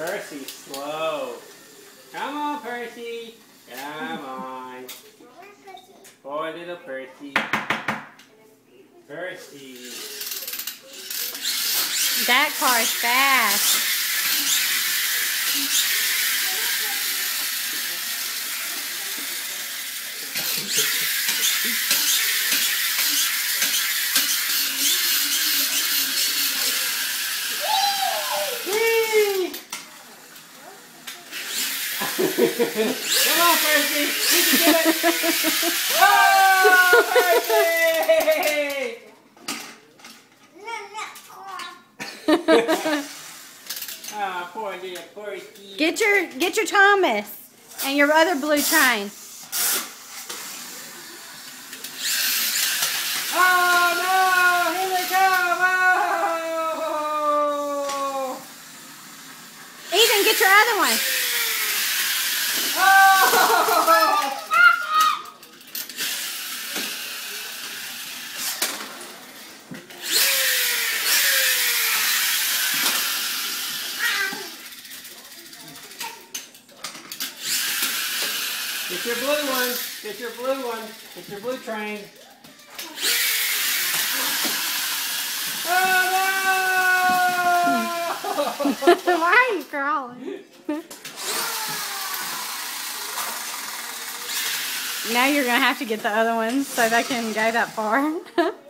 Percy, slow. Come on, Percy. Come on. Poor little Percy. Percy. That car is fast. Thank you. Come on, Percy. You can do it. Oh, Percy! Ah, poor little Percy. Get your get your Thomas and your other blue. Oh! Oh! Ethan, get your other one. Oh! Get your blue one. Get your blue one. Get your blue train. Oh no! Why are you crawling? now you're gonna have to get the other ones so they can go that far.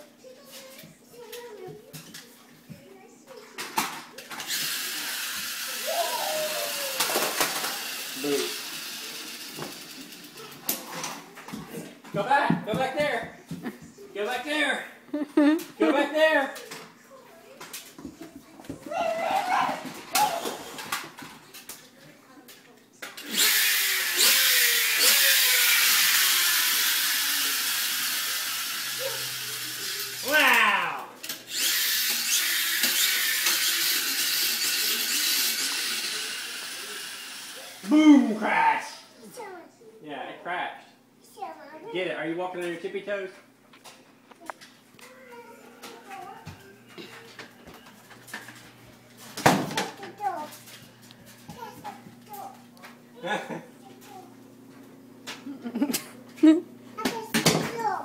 Go back. Go back there. Go back there. Go back there. Wow. Boom crash. Yeah, it crashed. Get it. Are you walking on your tippy toes?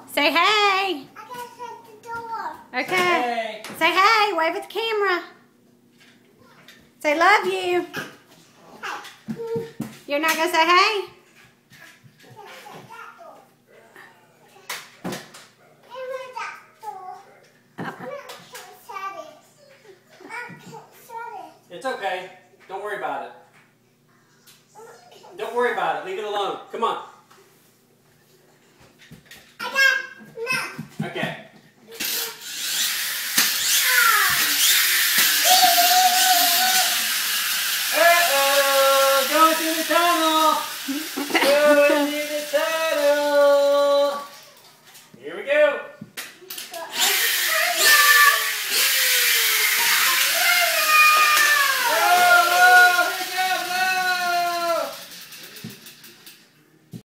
Say hey. Okay. Hey. Say hey. Wave at the camera. Say love you. You're not gonna say hey? It's okay. Don't worry about it. Don't worry about it. Leave it alone. Come on. Okay. Uh-oh, going through the tunnel.